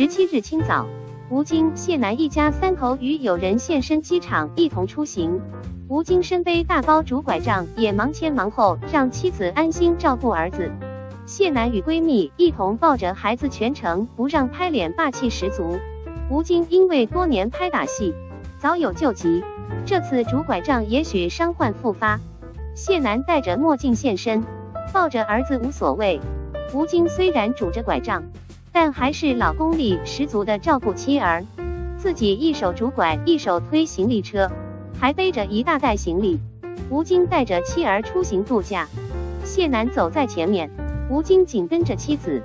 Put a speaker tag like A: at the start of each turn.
A: 十七日清早，吴京、谢楠一家三口与友人现身机场，一同出行。吴京身背大包拄拐杖，也忙前忙后，让妻子安心照顾儿子。谢楠与闺蜜一同抱着孩子全程不让，拍脸霸气十足。吴京因为多年拍打戏，早有救急，这次拄拐杖也许伤患复发。谢楠戴着墨镜现身，抱着儿子无所谓。吴京虽然拄着拐杖，但还是老公力十足的照顾妻儿，自己一手拄拐，一手推行李车，还背着一大袋行李。吴京带着妻儿出行度假，谢楠走在前面。吴京紧跟着妻子，